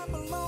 I belong.